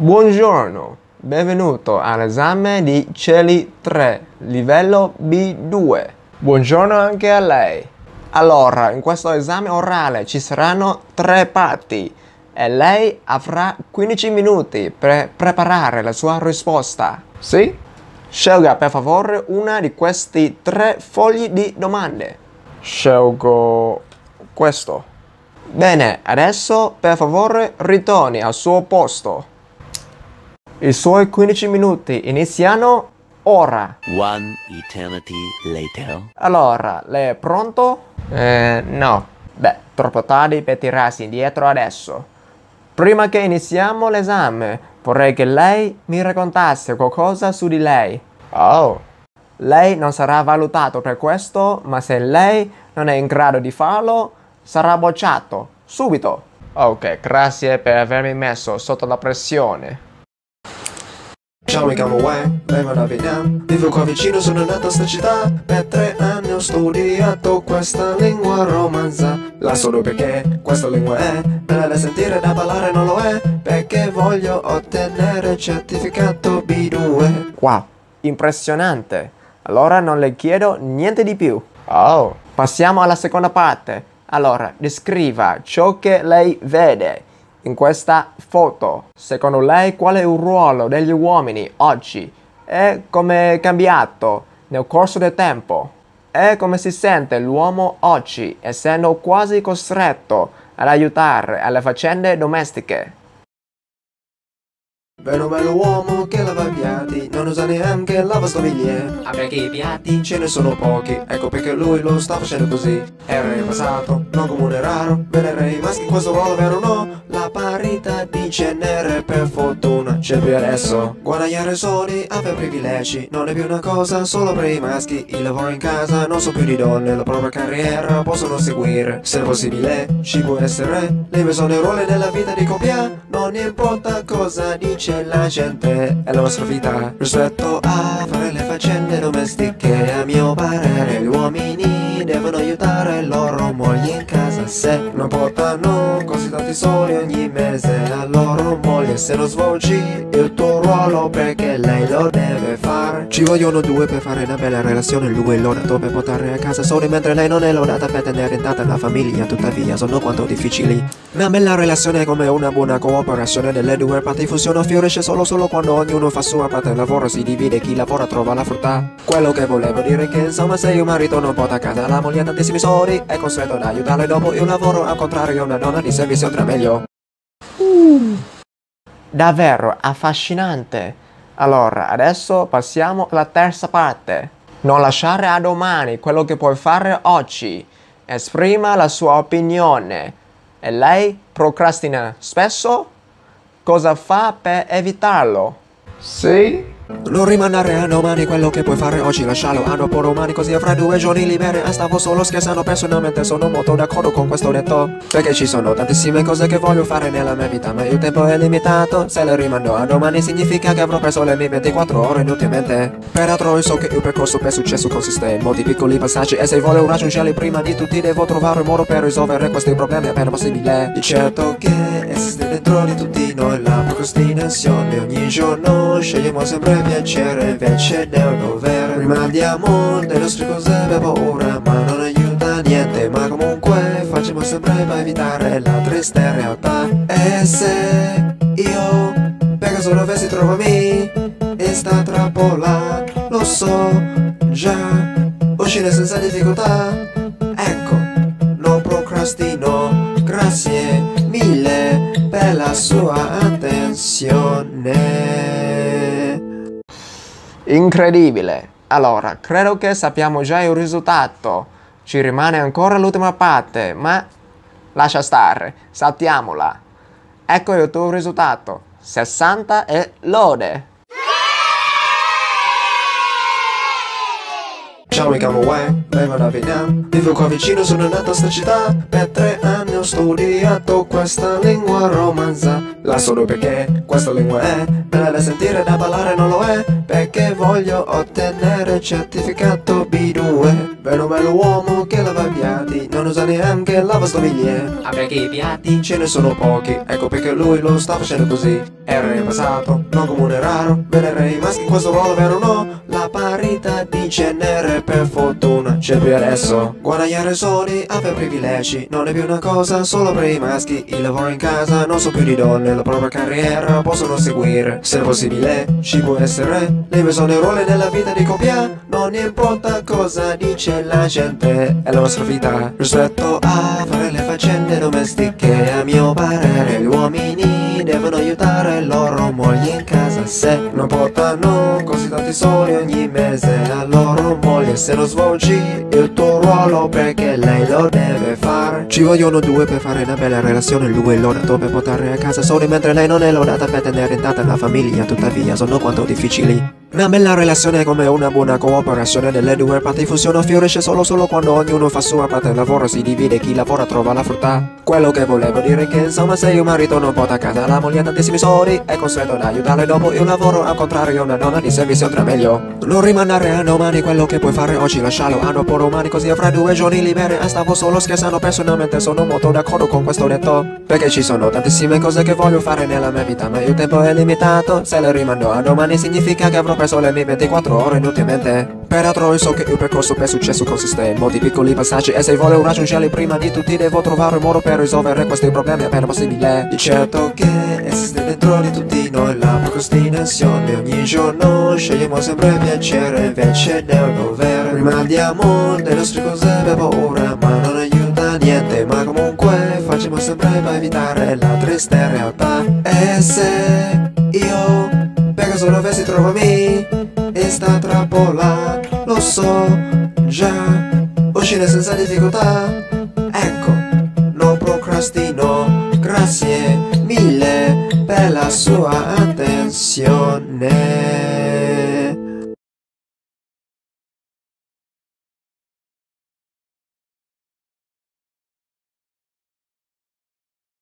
Buongiorno, benvenuto all'esame di Cieli 3, livello B2. Buongiorno anche a lei. Allora, in questo esame orale ci saranno tre parti e lei avrà 15 minuti per preparare la sua risposta. Sì? Scelga per favore una di questi tre fogli di domande. Scelgo questo. Bene, adesso per favore ritorni al suo posto. I suoi 15 minuti iniziano ora. One eternity later. Allora, lei è pronto? Eh, no. Beh, troppo tardi per tirarsi indietro adesso. Prima che iniziamo l'esame, vorrei che lei mi raccontasse qualcosa su di lei. Oh. Lei non sarà valutato per questo, ma se lei non è in grado di farlo, sarà bocciato. Subito. Ok, grazie per avermi messo sotto la pressione. Ciao mi chiamo Wang, vengo da Vietnam Vivo qua vicino, sono nato a sta città Per tre anni ho studiato questa lingua romanza La solo perché questa lingua è Bella da sentire, da parlare non lo è Perché voglio ottenere il certificato B2 Wow, impressionante. Allora non le chiedo niente di più. Oh. Passiamo alla seconda parte. Allora, descriva ciò che lei vede in questa foto. Secondo lei qual è il ruolo degli uomini oggi? E come è cambiato nel corso del tempo? E come si sente l'uomo oggi, essendo quasi costretto ad aiutare alle faccende domestiche? Bello bello uomo che lava i piatti Non usa neanche il lavastoviglie Ah perché i piatti ce ne sono pochi Ecco perché lui lo sta facendo così. Era in passato, non comune raro Vedere i maschi in questo ruolo vero o no? La parità di genere per fortuna C'è più adesso. Guadagnare soldi, avere privilegi Non è più una cosa solo per i maschi. Il lavoro in casa non so più di donne La propria carriera possono seguire. Se possibile ci può essere. Le persone ruole nella vita di coppia Non importa cosa dice la gente. È la nostra vita. Rispetto a fare le faccende domestiche A mio parere gli uomini devono aiutare loro mogli in casa Se non portano così tanti soldi ogni mese. A loro moglie se non svolgi il tuo ruolo Perché lei lo deve fare Ci vogliono due per fare una bella relazione Lui è lodato per portare a casa soldi Mentre lei non è lodata per tenere intatta la famiglia. Tuttavia sono quanto difficili. Una bella relazione è come una buona cooperazione. Delle due parti funziona fiorisce solo solo quando ognuno fa sua parte. Lavoro si divide chi lavora trova la frutta. Quello che volevo dire è che insomma se un marito non porta a casa la moglie tantissimi soldi è costretto ad aiutarle dopo il lavoro al contrario una donna di servizio andrà meglio Davvero affascinante. Allora, adesso passiamo alla terza parte. Non lasciare a domani quello che puoi fare oggi. Esprima la sua opinione. E lei procrastina spesso? Cosa fa per evitarlo? Sì? Non rimandare a domani quello che puoi fare oggi Lascialo a dopo domani così avrai due giorni liberi E stavo solo scherzando personalmente sono molto d'accordo con questo detto Perché ci sono tantissime cose che voglio fare nella mia vita Ma il tempo è limitato. Se le rimando a domani significa che avrò perso le mie 24 ore inutilmente. Peraltro so che il percorso per successo consiste in molti piccoli passaggi E se voglio raggiungerli prima di tutti devo trovare un modo per risolvere questi problemi appena possibile Di certo che esiste dentro di tutti noi la procrastinazione. Ogni giorno scegliamo sempre piacere invece del dover. Rimandiamo le nostre cose per paura ma non aiuta niente. Ma comunque facciamo sempre per evitare la triste realtà. E se io per caso dovessi trovarmi in sta trappola Lo so già uscire senza difficoltà. Ecco non procrastino. Grazie mille per la sua attenzione Incredibile. Allora, credo che sappiamo già il risultato. Ci rimane ancora l'ultima parte, ma lascia stare, saltiamola. Ecco il tuo risultato. 60 e lode. Ciao mi chiamo Wang, vengo da Vietnam Vivo qua vicino, sono nato a sta città Per tre anni ho studiato questa lingua romanza. La solo perché questa lingua è Bella da sentire, da parlare non lo è Perché voglio ottenere certificato B2 Vero bello uomo che lava i piatti Non usa neanche il lavastoviglie Ah perché i piatti? Ce ne sono pochi Ecco perché lui lo sta facendo così. Era in passato, non comune raro Vedere i maschi in questo ruolo vero o no La parità di genere per fortuna c'è più adesso. Guadagnare soldi, avere privilegi Non è più una cosa solo per i maschi Il lavoro in casa non so più di donne La propria carriera possono seguire. Se è possibile ci può essere. Le persone ruole nella vita di coppia Non importa cosa dice la gente È la nostra vita. Rispetto a fare le faccende domestiche A mio parere gli uomini devono aiutare loro mogli in casa. Se non portano così tanti soldi ogni mese A loro moglie se non svolgi il tuo ruolo Perché lei lo deve fare Ci vogliono due per fare una bella relazione Lui è lodato per portare a casa soldi Mentre lei non è lodata per tenere intatta la famiglia. Tuttavia sono quanto difficili una bella relazione come una buona cooperazione delle due parti. Funziona fiorisce solo solo quando ognuno fa sua parte. Il lavoro si divide chi lavora trova la frutta. Quello che volevo dire è che insomma se un marito non porta a casa la moglie ha tantissimi soldi è costretto ad aiutarle dopo il lavoro. Al contrario una donna di servizio andrà meglio. Non rimandare a domani quello che puoi fare oggi lascialo a dopo domani così avrai due giorni liberi e stavo solo scherzando personalmente sono molto d'accordo con questo detto. Perché ci sono tantissime cose che voglio fare nella mia vita ma il tempo è limitato. Se le rimando a domani significa che avrò perso le mie 24 ore inutilmente. Peraltro so che il percorso per successo consiste in molti piccoli passaggi E se voglio raggiungerli prima di tutti devo trovare un modo per risolvere questi problemi appena possibile Di certo che esiste dentro di tutti noi la procrastinazione. Ogni giorno scegliamo sempre piacere invece del dovere. Rimandiamo le nostre cose per paura ma non aiuta niente. Ma comunque facciamo sempre per evitare la triste realtà. E se io per caso dovessi trovarmi in sta trappola Lo so già Uscire senza difficoltà. Ecco Non procrastino Grazie mille Per la sua attenzione